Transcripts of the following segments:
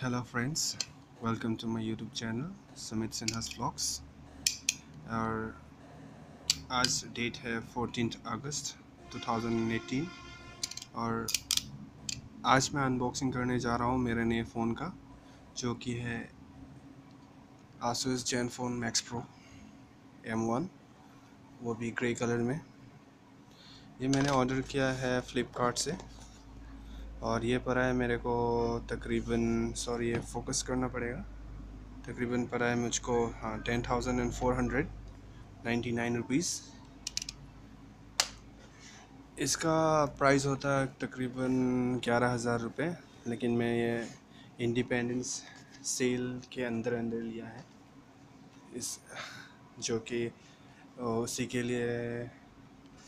Hello friends welcome to my YouTube channel Sumit Sinha's vlogs और आज date है fourteen अगस्त 2018 और आज मैं अनबॉक्सिंग करने जा रहा हूँ मेरे नए फ़ोन का, जो कि है Asus Zenfone Max Pro M one वो भी ग्रे कलर में। ये मैंने ऑर्डर किया है फ़्लिपकार्ट से। और ये पड़ा है मेरे को तकरीबन सॉरी ये फोकस करना पड़ेगा। तकरीबन पड़ा है मुझको हाँ ten thousand and four hundred ninety nine rupees इसका प्राइस होता है तकरीबन ग्यारह हज़ार रुपये, लेकिन मैं ये इंडिपेंडेंस सेल के अंदर अंदर लिया है। इस, जो कि उसी के लिए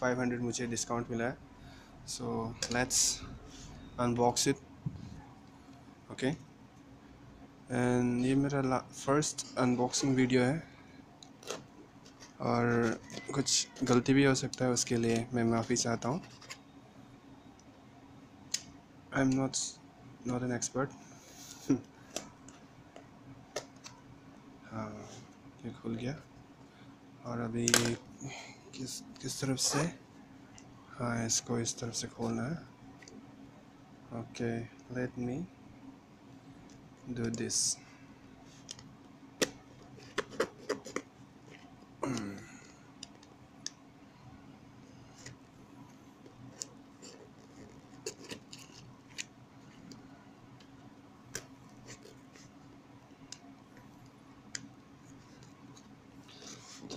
फाइव हंड्रेड मुझे डिस्काउंट मिला है। So let's unbox it. Okay and ये मेरा फ़र्स्ट अनबॉक्सिंग वीडियो है। और कुछ गलती भी हो सकता है उसके लिए, मैं माफ़ी चाहता हूँ। I am not not an expert हाँ ये खुल गया। और अभी किस किस तरफ़ से? हाँ इसको इस तरफ़ से खोलना है। Okay, let me do this.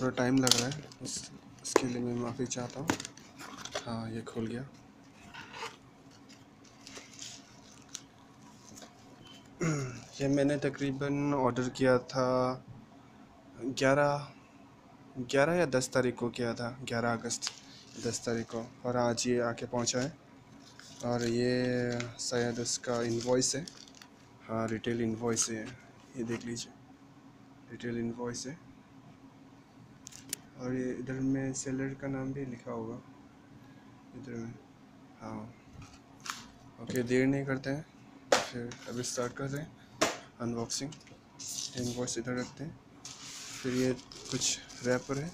थोड़ा टाइम लग रहा है। इस इसके लिए मैं माफ़ी चाहता हूँ। हाँ ये खुल गया। ये मैंने तकरीबन ऑर्डर किया था ग्यारह ग्यारह या दस तारीख को किया था, ग्यारह अगस्त, दस तारीख को। और आज ये आके पहुँचा है। और ये शायद उसका इन्वॉइस है। हाँ रिटेल इन्वॉइस है। ये देख लीजिए। रिटेल इन्वॉइस है। और ये इधर में सेलर का नाम भी लिखा होगा। इधर में। हाँ। ओके देर नहीं करते हैं। फिर अभी स्टार्ट कर रहे हैं। अनबॉक्सिंग इनवॉइस इधर रखते हैं। फिर ये कुछ रैपर है।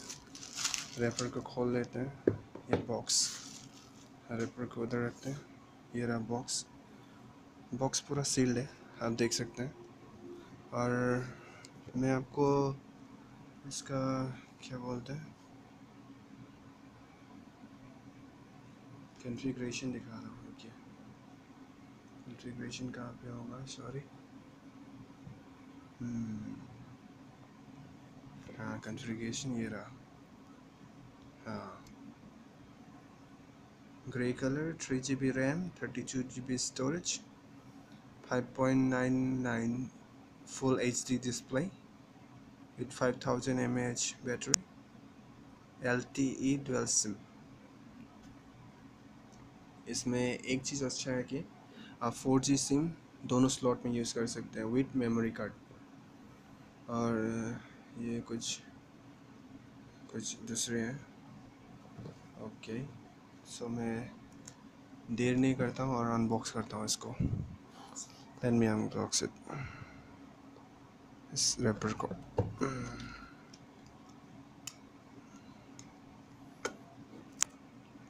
रैपर को खोल लेते हैं। ये बॉक्स रैपर को उधर रखते हैं। ये रहा बॉक्स बॉक्स पूरा सील्ड है, आप देख सकते हैं। और मैं आपको इसका क्या बोलते हैं? कन्फिग्रेशन दिखा रहा हूँ क्या कॉन्फ़िगरेशन कहाँ पे होगा? सॉरी. हाँ ये रहा हाँ grey colour three G B RAM thirty two G B storage five point nine nine full H D display with five thousand M H battery L T E dual SIM इसमें एक चीज़ अच्छा है कि आप फोर जी सिम दोनों slot में use कर सकते हैं विथ मेमोरी कार्ड और ये कुछ कुछ दूसरे हैं। ओके सो मैं देर नहीं करता हूँ और अनबॉक्स करता हूँ इसको। देन मैं अनबॉक्स इट इस रैपर को।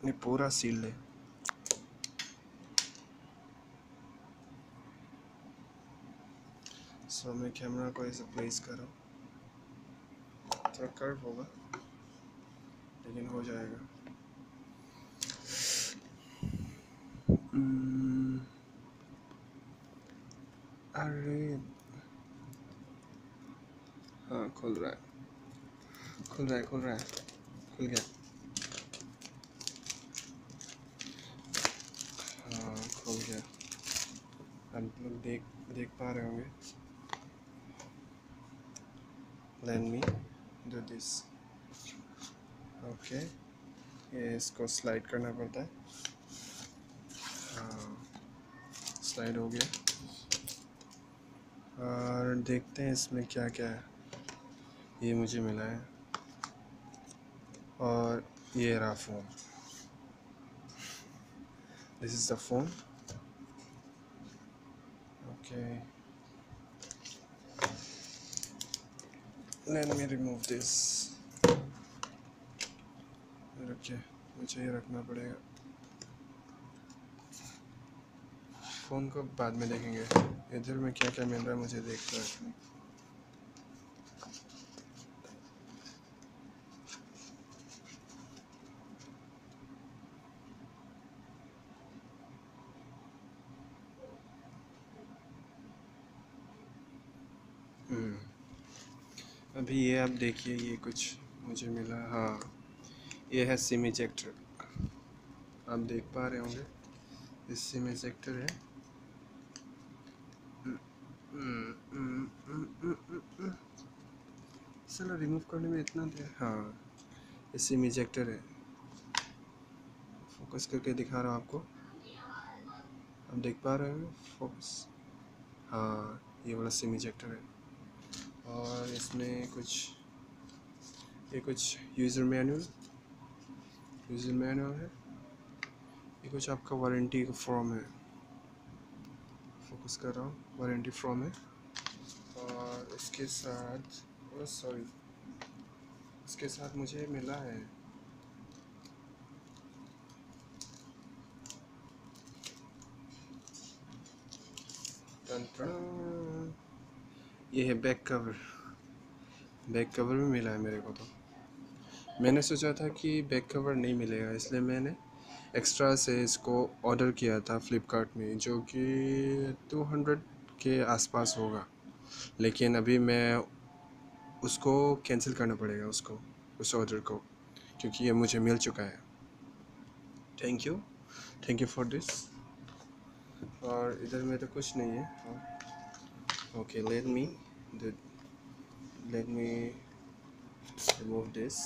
ये पूरा सील है। सो मैं कैमरा को ऐसे प्लेस करो थोड़ा कर्व होगा, लेकिन हो जाएगा। hmm. अरे हाँ खुल रहा है। खुल रहा है, खुल रहा है। खुल गया। हाँ खुल गया। आप लोग देख देख पा रहे होंगे। Let me do this. Okay ये इसको स्लाइड करना पड़ता है। स्लाइड हाँ, हो गया। और देखते हैं इसमें क्या क्या है। ये मुझे मिला है। और ये रहा phone this is the phone okay let me remove this. रखिए मुझे ये रखना पड़ेगा। फ़ोन को बाद में देखेंगे। इधर में क्या क्या मिल रहा है मुझे देखना है। अभी ये आप देखिए, ये कुछ मुझे मिला। हाँ ये है सिम इजेक्टर आप देख पा रहे होंगे, इस सिम इजेक्टर है। चलो रिमूव करने में इतना देर। हाँ ये सिम इजेक्टर है। फोकस करके दिखा रहा हूँ आपको। आप देख पा रहे हो फोकस हाँ ये वाला सिम इजेक्टर है। और इसमें कुछ, ये कुछ यूज़र मैनुअल यूज़र मैनुअल है। ये कुछ आपका वारंटी का फॉर्म है। फोकस कर रहा हूँ वारंटी फॉर्म है। और इसके साथ सॉरी इसके साथ मुझे मिला है। ये है बैक कवर बैक कवर भी मिला है मेरे को तो। मैंने सोचा था कि बैक कवर नहीं मिलेगा, इसलिए मैंने एक्स्ट्रा से इसको ऑर्डर किया था फ्लिपकार्ट में, जो कि टू हंड्रेड के आसपास होगा। लेकिन अभी मैं उसको कैंसिल करना पड़ेगा उसको, उस ऑर्डर को, क्योंकि ये मुझे मिल चुका है। Thank you thank you for this और इधर में तो कुछ नहीं है। Okay let me let me remove this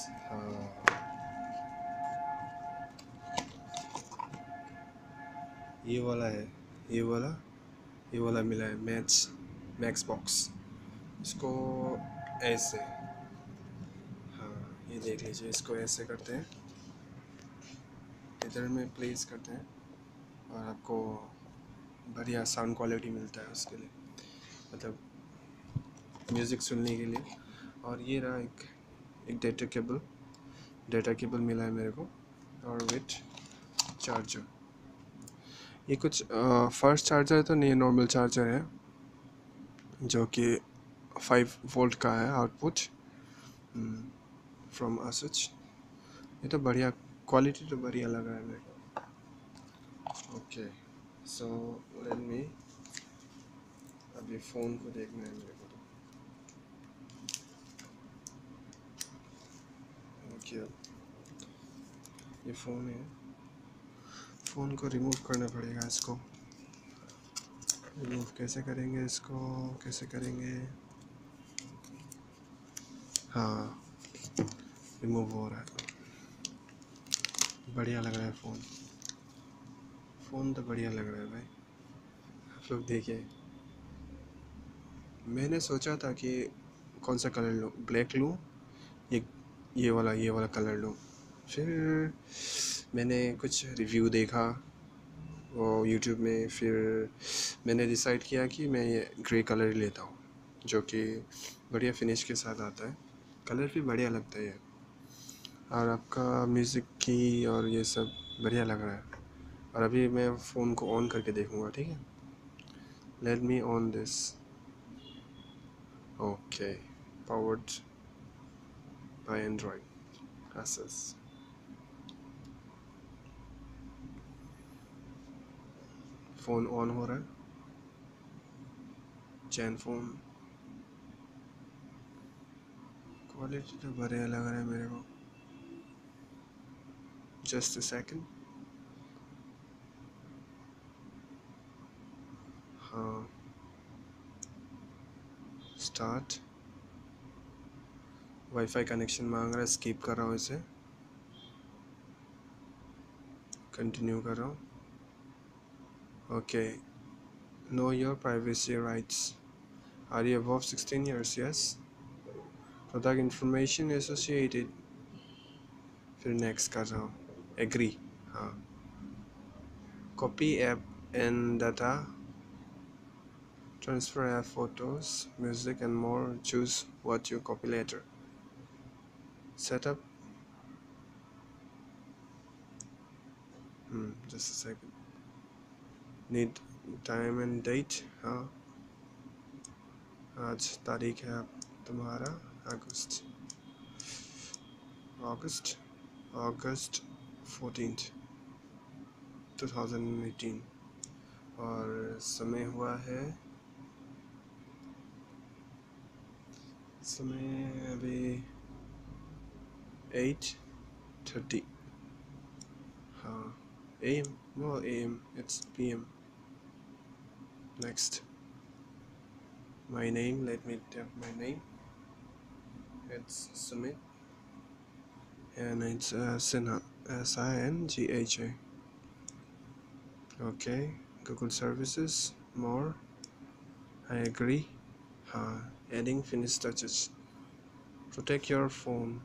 ये वाला है, ये वाला ये वाला मिला है मैच मैक्स बॉक्स इसको ऐसे हाँ ये देख लीजिए, इसको ऐसे करते हैं। इधर में प्लेस करते हैं, और आपको बढ़िया साउंड क्वालिटी मिलता है उसके लिए। मतलब म्यूज़िक सुनने के लिए। और ये रहा एक एक डेटा केबल डेटा केबल मिला है मेरे को। और विथ चार्जर ये कुछ फ़र्स्ट चार्जर तो नहीं नॉर्मल चार्जर है। जो कि फाइव वोल्ट का है आउटपुट फ्रॉम असच ये तो बढ़िया क्वालिटी तो बढ़िया लग रहा है मेरे को। ओके सो लेट मी अभी फ़ोन को देखना है मेरे को तो। ये फ़ोन है। फ़ोन को रिमूव करना पड़ेगा इसको। रिमूव कैसे करेंगे इसको? कैसे करेंगे? हाँ। रिमूव हो रहा है। बढ़िया लग रहा है फ़ोन। फ़ोन तो बढ़िया लग रहा है भाई। आप लोग देखिए। मैंने सोचा था कि कौन सा कलर लूँ, ब्लैक लूँ, ये ये वाला ये वाला कलर लूँ। फिर मैंने कुछ रिव्यू देखा वो यूट्यूब में फिर मैंने डिसाइड किया कि मैं ये ग्रे कलर लेता हूँ, जो कि बढ़िया फिनिश के साथ आता है। कलर भी बढ़िया लगता है और आपका म्यूज़िक की और ये सब बढ़िया लग रहा है। और अभी मैं फ़ोन को ऑन करके देखूँगा, ठीक है? Let me on this okay powered by Android SS phone on हो रहा है? चैन फ़ोन क्वालिटी तो बढ़िया लग रहा है मेरे को। जस्ट अ सेकंड हाँ। स्टार्ट वाईफाई कनेक्शन मांग रहा है स्किप कर रहा हूँ इसे। कंटिन्यू कर रहा हूँ। Okay know your privacy rights are you above sixteen years yes product information associated. फिर नेक्स्ट कर रहा हूँ। एग्री हाँ। Copy app and data transfer app photos music and more choose what you copy later setup hmm, just a second need time and date हाँ आज तारीख है तुम्हारा अगस्त अगस्त अगस्त फोर्टीन 2018 और समय हुआ है it's maybe 8.30 uh, AM, well AM, it's PM next. My name, let me tap my name. It's Sumit. And it's uh, Sinha. S-I-N-G-H-A okay. Google services. More. I agree. Uh, adding finish touches. Protect take your phone.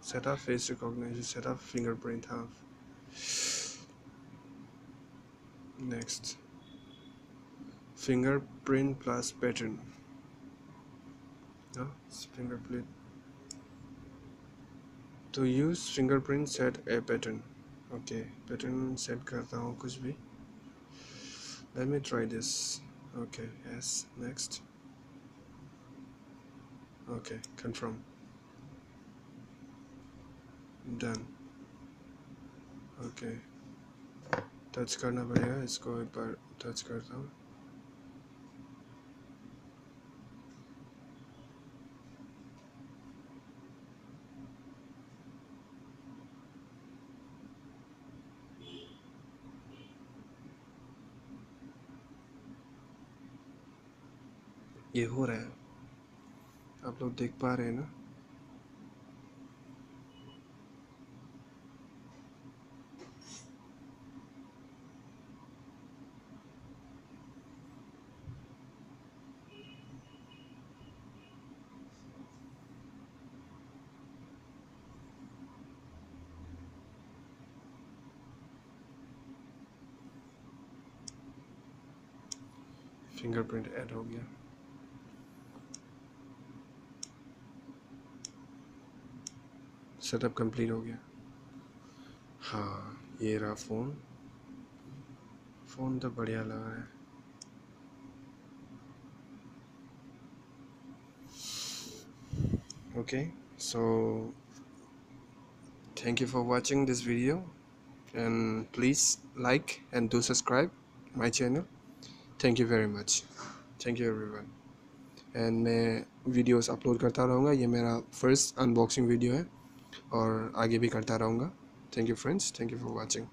Set up face recognition. Set up fingerprint half. Next. Fingerprint plus pattern. No, fingerprint. To use fingerprint set a pattern. Okay pattern set karta hu kuch bhi let me try this. Okay yes next. Okay, confirm. Done. Okay. Touch करना पड़ेगा, इसको एक बार touch करता हूँ। ये हो रहा है। आप लोग देख पा रहे हैं ना? फिंगरप्रिंट ऐड हो गया। सेटअप कंप्लीट हो गया। हाँ ये रहा फ़ोन फ़ोन तो बढ़िया लग रहा है। Okay so thank you for watching this video and please like and do subscribe my channel thank you very much thank you everyone and मैं वीडियोस अपलोड करता रहूँगा। ये मेरा फ़र्स्ट अनबॉक्सिंग वीडियो है। और आगे भी करता रहूँगा। Thank you friends thank you for watching